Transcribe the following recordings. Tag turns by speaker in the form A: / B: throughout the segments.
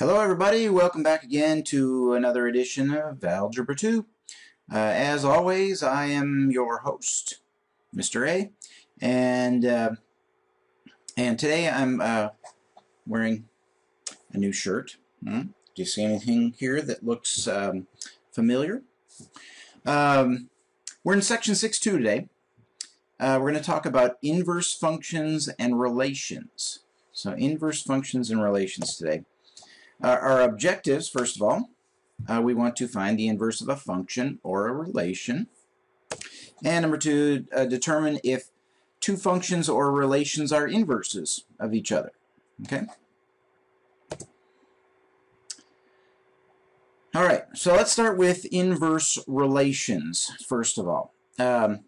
A: Hello everybody, welcome back again to another edition of Algebra 2. Uh, as always, I am your host, Mr. A, and uh, and today I'm uh, wearing a new shirt. Hmm? Do you see anything here that looks um, familiar? Um, we're in section 6.2 today. Uh, we're going to talk about inverse functions and relations. So inverse functions and relations today. Uh, our objectives, first of all, uh, we want to find the inverse of a function or a relation. And number two, uh, determine if two functions or relations are inverses of each other. Okay? All right, so let's start with inverse relations, first of all. Um,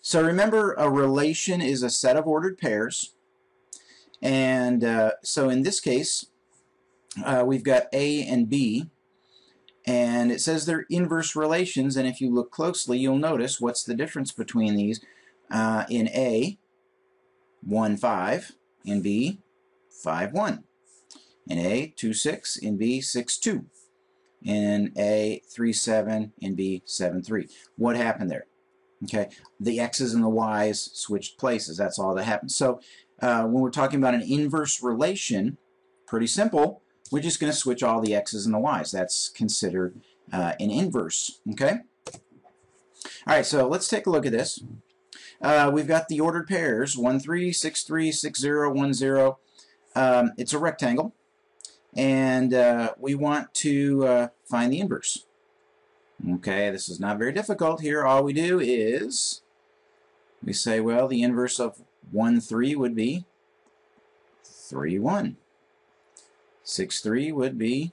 A: so remember, a relation is a set of ordered pairs. And uh, so in this case, uh, we've got A and B, and it says they're inverse relations, and if you look closely, you'll notice what's the difference between these. Uh, in A, 1, 5, in B, 5, 1. In A, 2, 6, in B, 6, 2. In A, 3, 7, in B, 7, 3. What happened there? Okay, the x's and the y's switched places. That's all that happened. So uh, when we're talking about an inverse relation, pretty simple we're just going to switch all the x's and the y's. That's considered uh, an inverse. Okay? All right, so let's take a look at this. Uh, we've got the ordered pairs, 1, 3, 6, 3, 6, 0, 1, 0. Um, it's a rectangle, and uh, we want to uh, find the inverse. Okay, this is not very difficult here. All we do is we say, well, the inverse of 1, 3 would be 3, 1. 6, 3 would be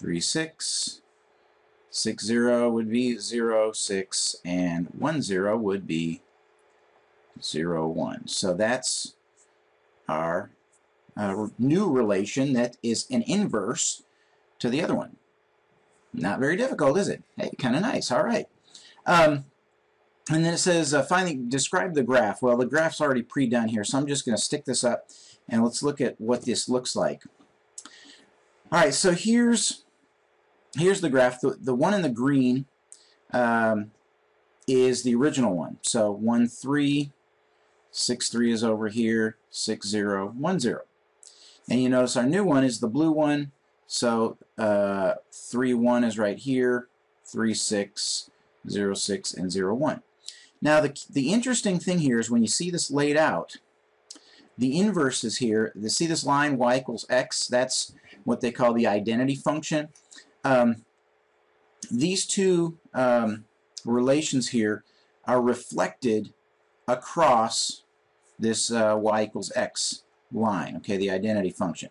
A: 3, 6. 6, 0 would be 0, 6. And 1, 0 would be 0, 1. So that's our uh, new relation that is an inverse to the other one. Not very difficult, is it? Hey, kind of nice. All right. Um, and then it says, uh, finally, describe the graph. Well, the graph's already pre-done here, so I'm just going to stick this up and let's look at what this looks like. All right, so here's here's the graph. The, the one in the green um, is the original one. So 1, 3, 6, 3 is over here, 6, 0, 1, 0. And you notice our new one is the blue one. So uh, 3, 1 is right here, 3, 6, 0, 6, and 0, 1. Now the, the interesting thing here is when you see this laid out, the inverse is here. You see this line, y equals x? That's what they call the identity function. Um, these two um, relations here are reflected across this uh, y equals x line, okay, the identity function.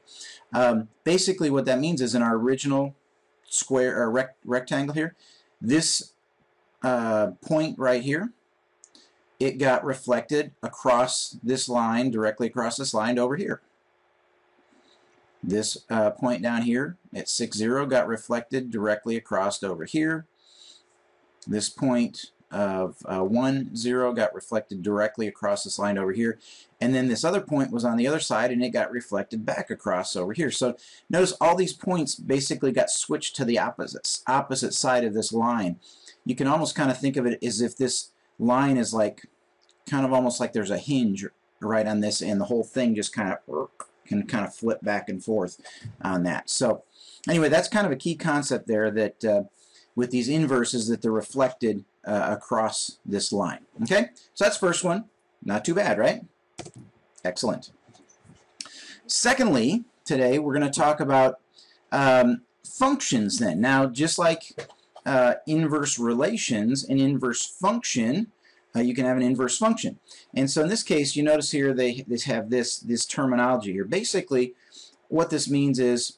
A: Um, basically what that means is in our original square or rect rectangle here, this uh, point right here it got reflected across this line, directly across this line over here. This uh, point down here at 6, 0 got reflected directly across over here. This point of uh, 1, 0 got reflected directly across this line over here. And then this other point was on the other side and it got reflected back across over here. So notice all these points basically got switched to the opposite, opposite side of this line. You can almost kind of think of it as if this line is like kind of almost like there's a hinge right on this and the whole thing just kind of can kind of flip back and forth on that. So anyway, that's kind of a key concept there that uh, with these inverses that they're reflected uh, across this line. Okay, so that's first one. Not too bad, right? Excellent. Secondly, today we're going to talk about um, functions then. Now, just like uh, inverse relations, an inverse function uh, you can have an inverse function. And so in this case, you notice here they, have this, this terminology here. Basically, what this means is,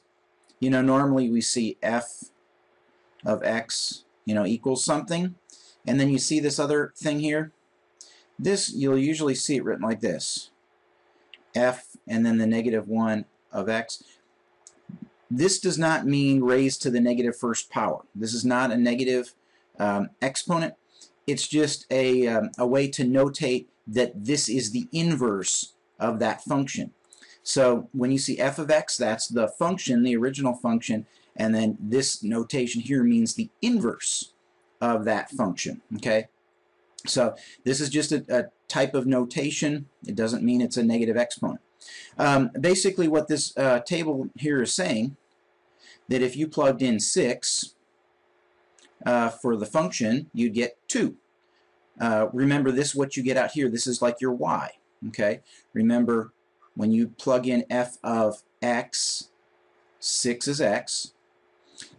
A: you know, normally we see f of x, you know, equals something. And then you see this other thing here. This, you'll usually see it written like this. f and then the negative 1 of x. This does not mean raised to the negative first power. This is not a negative um, exponent. It's just a, um, a way to notate that this is the inverse of that function. So when you see f of x, that's the function, the original function, and then this notation here means the inverse of that function, okay? So this is just a, a type of notation. It doesn't mean it's a negative exponent. Um, basically what this uh, table here is saying, that if you plugged in 6 uh, for the function, you'd get 2. Uh, remember this what you get out here. This is like your y. Okay. Remember when you plug in f of x, 6 is x.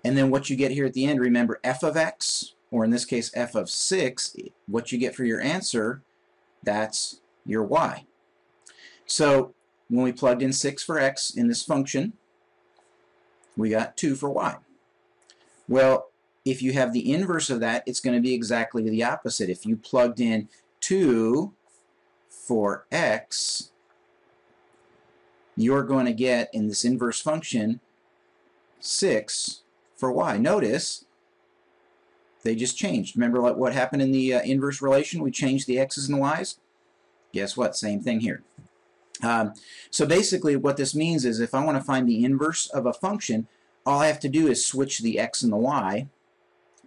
A: And then what you get here at the end, remember f of x, or in this case f of 6, what you get for your answer, that's your y. So when we plugged in 6 for x in this function, we got 2 for y. Well, if you have the inverse of that, it's going to be exactly the opposite. If you plugged in 2 for x, you're going to get, in this inverse function, 6 for y. Notice, they just changed. Remember what happened in the uh, inverse relation? We changed the x's and the y's? Guess what? Same thing here. Um, so basically what this means is if I want to find the inverse of a function, all I have to do is switch the x and the y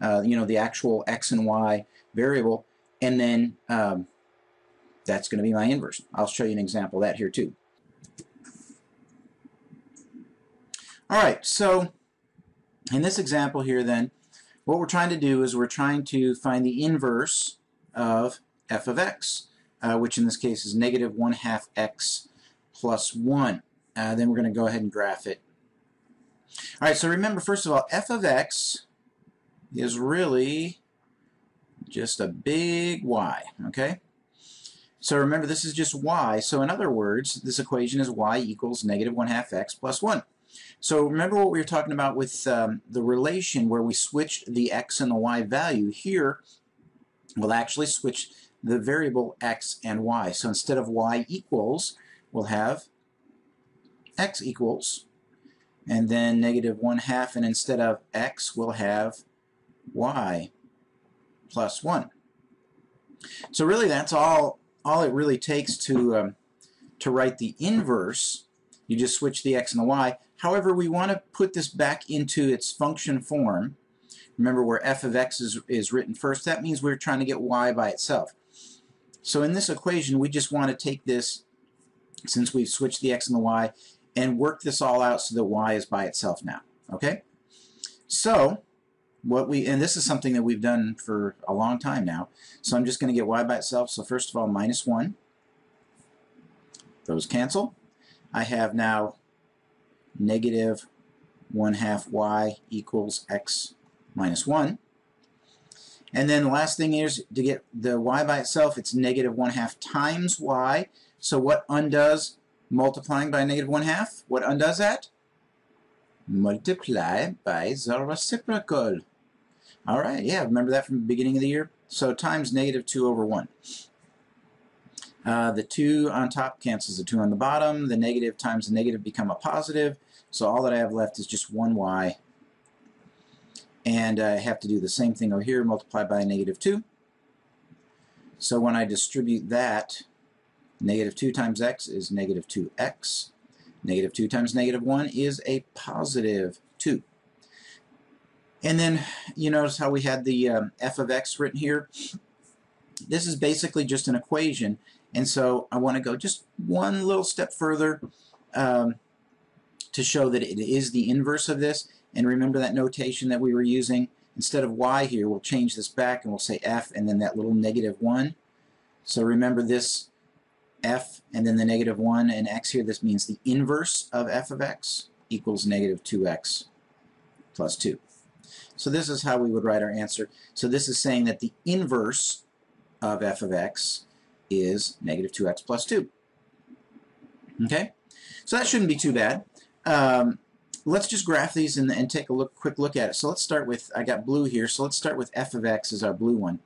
A: uh, you know, the actual x and y variable, and then um, that's going to be my inverse. I'll show you an example of that here too. All right, so in this example here then, what we're trying to do is we're trying to find the inverse of f of x, uh, which in this case is negative 1 half x plus 1. Uh, then we're going to go ahead and graph it. All right, so remember, first of all, f of x is really just a big y, okay? So remember, this is just y. So in other words, this equation is y equals negative 1 half x plus 1. So remember what we were talking about with um, the relation where we switched the x and the y value. Here, we'll actually switch the variable x and y. So instead of y equals, we'll have x equals, and then negative 1 half, and instead of x, we'll have y plus 1. So really that's all all it really takes to um, to write the inverse. You just switch the x and the y. However, we want to put this back into its function form. Remember where f of x is, is written first. That means we're trying to get y by itself. So in this equation, we just want to take this, since we've switched the x and the y, and work this all out so that y is by itself now. Okay? So, what we and this is something that we've done for a long time now. So I'm just going to get y by itself. So first of all minus 1 those cancel. I have now negative 1 half y equals x minus 1 and then the last thing is to get the y by itself it's negative 1 half times y. So what undoes multiplying by negative 1 half? What undoes that? Multiply by the reciprocal all right, yeah, remember that from the beginning of the year? So times negative 2 over 1. Uh, the 2 on top cancels the 2 on the bottom. The negative times the negative become a positive. So all that I have left is just 1y. And I have to do the same thing over here, multiply by negative 2. So when I distribute that, negative 2 times x is negative 2x. Negative 2 times negative 1 is a positive 2. And then you notice how we had the um, f of x written here. This is basically just an equation. And so I want to go just one little step further um, to show that it is the inverse of this. And remember that notation that we were using? Instead of y here, we'll change this back and we'll say f and then that little negative 1. So remember this f and then the negative 1 and x here. This means the inverse of f of x equals negative 2x plus 2. So this is how we would write our answer. So this is saying that the inverse of f of x is negative 2x plus 2. Okay? So that shouldn't be too bad. Um, let's just graph these and, and take a look, quick look at it. So let's start with, I got blue here, so let's start with f of x as our blue one.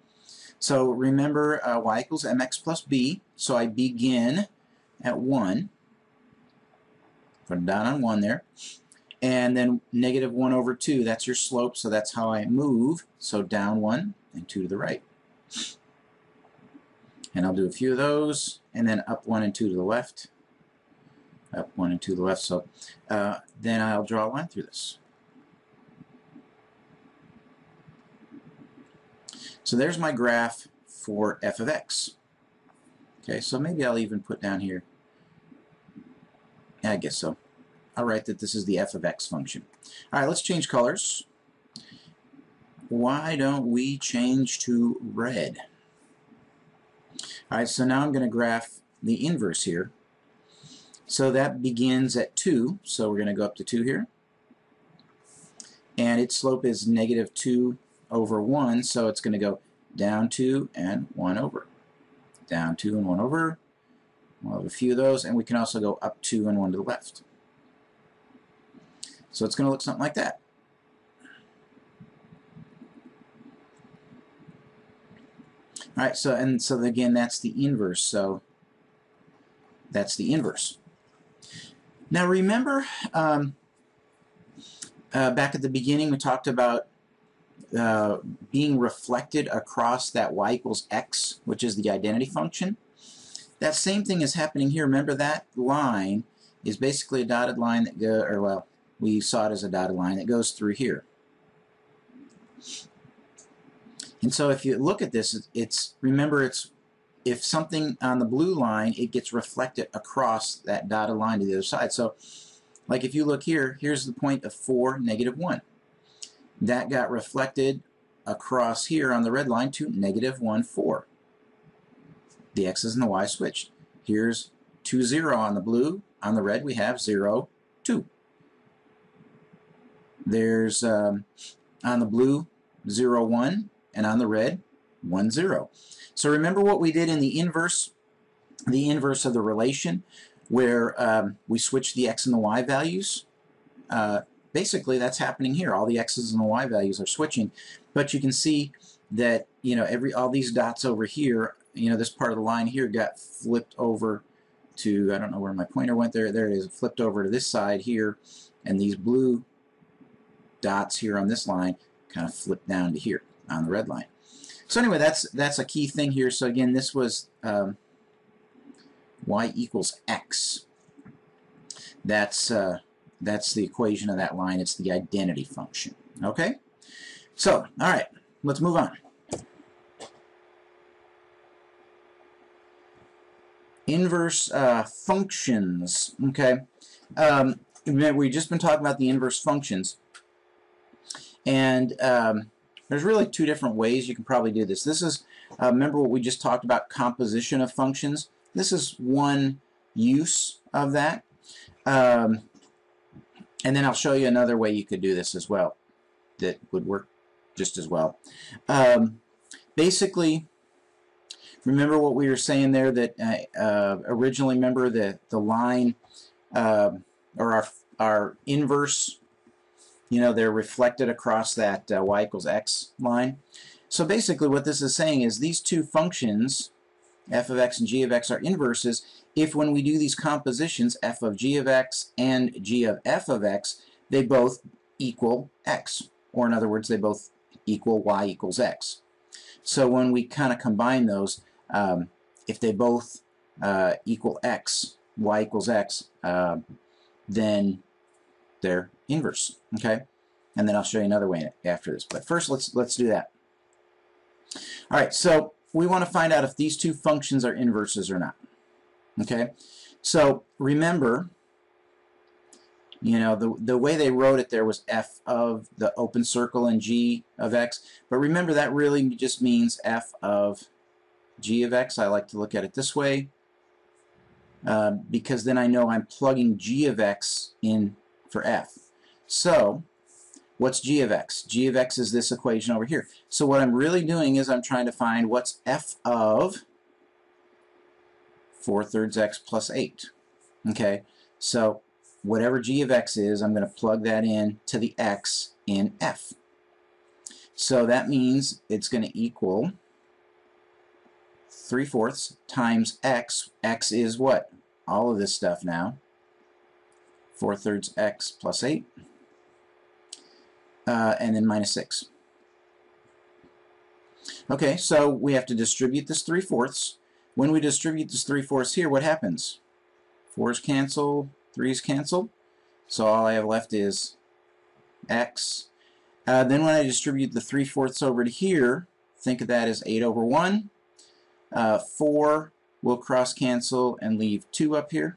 A: So remember uh, y equals mx plus b, so I begin at 1. Put it down on 1 there and then negative 1 over 2, that's your slope, so that's how I move. So down 1 and 2 to the right. And I'll do a few of those, and then up 1 and 2 to the left. up 1 and 2 to the left. So uh, then I'll draw a line through this. So there's my graph for f of x. Okay, so maybe I'll even put down here, yeah, I guess so. I'll write that this is the f of x function. All right, let's change colors. Why don't we change to red? All right, so now I'm going to graph the inverse here. So that begins at 2, so we're going to go up to 2 here. And its slope is negative 2 over 1, so it's going to go down 2 and 1 over. Down 2 and 1 over. We'll have a few of those, and we can also go up 2 and 1 to the left. So it's going to look something like that. All right, so and so again, that's the inverse. So that's the inverse. Now remember, um, uh, back at the beginning, we talked about uh, being reflected across that y equals x, which is the identity function. That same thing is happening here. Remember that line is basically a dotted line that go, or well, we saw it as a dotted line that goes through here. And so if you look at this, it's remember it's if something on the blue line, it gets reflected across that dotted line to the other side. So like if you look here, here's the point of 4, negative 1 that got reflected across here on the red line to negative 1, 4. The x's and the y switched. Here's 2, 0 on the blue. On the red we have 0, 2. There's um, on the blue 0, 1 and on the red 1, 0. So remember what we did in the inverse, the inverse of the relation where um, we switched the x and the y values? Uh, basically that's happening here. All the x's and the y values are switching. But you can see that you know every all these dots over here, you know this part of the line here got flipped over to I don't know where my pointer went there. There it is, flipped over to this side here, and these blue dots here on this line kind of flip down to here on the red line. So anyway, that's that's a key thing here. So again, this was um, y equals x. That's uh, that's the equation of that line. It's the identity function. Okay? So, all right, let's move on. Inverse uh, functions. Okay? Um, we've just been talking about the inverse functions. And um, there's really two different ways you can probably do this. This is, uh, remember what we just talked about, composition of functions? This is one use of that. Um, and then I'll show you another way you could do this as well that would work just as well. Um, basically, remember what we were saying there that uh, uh, originally remember the, the line uh, or our, our inverse, you know, they're reflected across that uh, y equals x line. So basically what this is saying is these two functions, f of x and g of x, are inverses if when we do these compositions, f of g of x and g of f of x, they both equal x. Or in other words, they both equal y equals x. So when we kind of combine those, um, if they both uh, equal x, y equals x, uh, then they're inverse. Okay, and then I'll show you another way after this. But first, let's let's do that. All right, so we want to find out if these two functions are inverses or not. Okay, so remember, you know, the, the way they wrote it there was f of the open circle and g of x, but remember that really just means f of g of x. I like to look at it this way uh, because then I know I'm plugging g of x in for f. So, what's g of x? g of x is this equation over here. So what I'm really doing is I'm trying to find what's f of 4 thirds x plus 8. Okay, so whatever g of x is, I'm going to plug that in to the x in f. So that means it's going to equal 3 fourths times x. x is what? All of this stuff now. 4 thirds x plus 8. Uh, and then minus 6. Okay, so we have to distribute this 3 fourths when we distribute this 3 fourths here, what happens? 4's cancel, Threes cancel. So all I have left is x. Uh, then when I distribute the 3 fourths over to here, think of that as 8 over 1. Uh, 4 will cross cancel and leave 2 up here.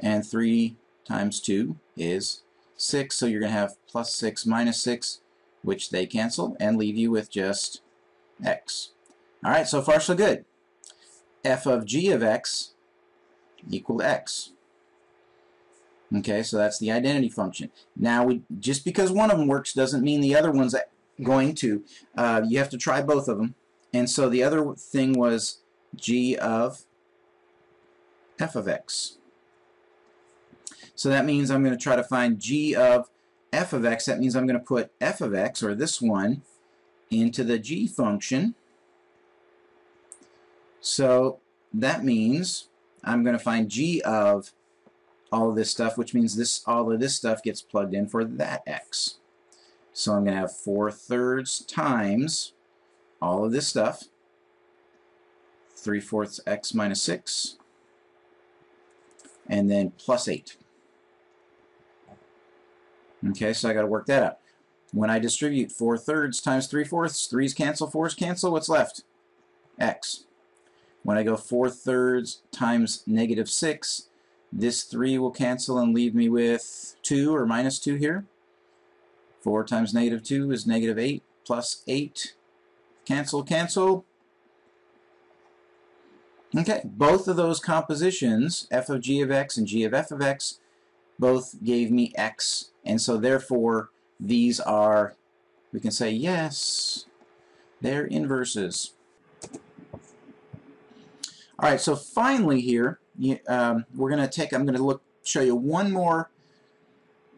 A: And 3 times 2 is 6, so you're going to have plus 6 minus 6, which they cancel, and leave you with just x. Alright, so far so good. f of g of x equal x. Okay, so that's the identity function. Now, we just because one of them works doesn't mean the other one's going to. Uh, you have to try both of them. And so the other thing was g of f of x. So that means I'm going to try to find g of f of x. That means I'm going to put f of x, or this one, into the g function. So that means I'm going to find g of all of this stuff, which means this all of this stuff gets plugged in for that x. So I'm going to have 4 thirds times all of this stuff, 3 fourths x minus 6, and then plus 8. Okay, so I got to work that out. When I distribute 4 thirds times 3 fourths, 3's cancel, 4's cancel, what's left? x. When I go 4 thirds times negative 6, this 3 will cancel and leave me with 2 or minus 2 here. 4 times negative 2 is negative 8 plus 8. Cancel, cancel. Okay, both of those compositions, f of g of x and g of f of x, both gave me x. And so therefore, these are, we can say, yes, they're inverses. All right, so finally here, um, we're going to take, I'm going to look, show you one more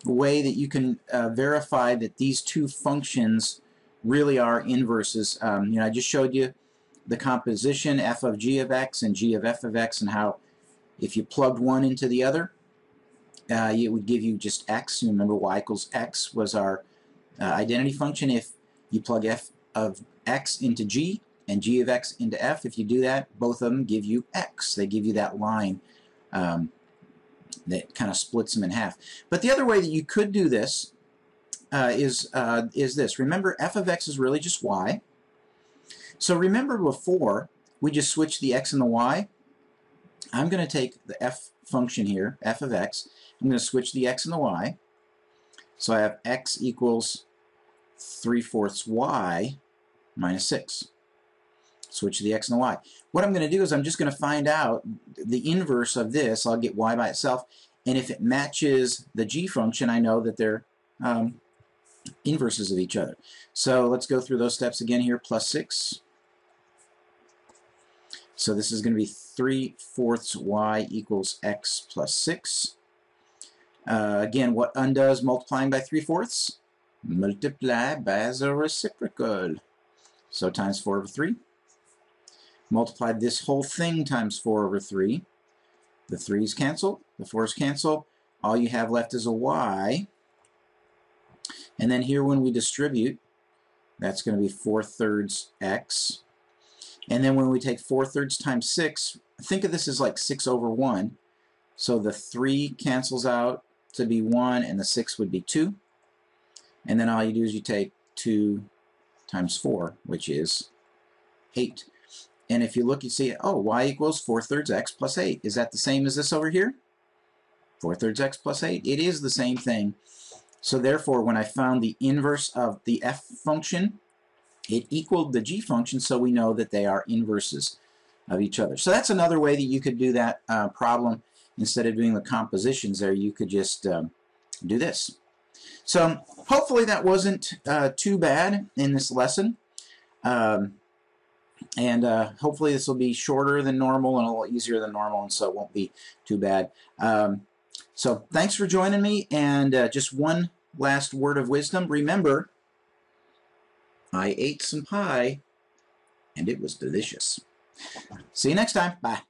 A: way that you can uh, verify that these two functions really are inverses. Um, you know, I just showed you the composition f of g of x and g of f of x and how if you plugged one into the other, uh, it would give you just x. You remember y equals x was our uh, identity function. If you plug f of x into g, and g of x into f, if you do that, both of them give you x. They give you that line um, that kind of splits them in half. But the other way that you could do this uh, is, uh, is this. Remember, f of x is really just y. So remember before, we just switched the x and the y. I'm going to take the f function here, f of x. I'm going to switch the x and the y. So I have x equals 3 fourths y minus 6 switch the x and the y. What I'm going to do is I'm just going to find out the inverse of this. I'll get y by itself, and if it matches the g function, I know that they're um, inverses of each other. So let's go through those steps again here. Plus 6. So this is going to be 3 fourths y equals x plus 6. Uh, again, what undoes multiplying by 3 fourths? Multiply by the reciprocal. So times 4 over 3 multiply this whole thing times 4 over 3. The 3's cancel, the 4's cancel. All you have left is a y. And then here when we distribute, that's going to be 4 thirds x. And then when we take 4 thirds times 6, think of this as like 6 over 1. So the 3 cancels out to be 1, and the 6 would be 2. And then all you do is you take 2 times 4, which is 8. And if you look, you see, oh, y equals 4 thirds x plus 8. Is that the same as this over here? 4 thirds x plus 8. It is the same thing. So therefore, when I found the inverse of the f function, it equaled the g function, so we know that they are inverses of each other. So that's another way that you could do that uh, problem. Instead of doing the compositions there, you could just um, do this. So hopefully that wasn't uh, too bad in this lesson. Um, and uh, hopefully this will be shorter than normal and a little easier than normal and so it won't be too bad. Um, so thanks for joining me and uh, just one last word of wisdom. Remember, I ate some pie and it was delicious. See you next time. Bye.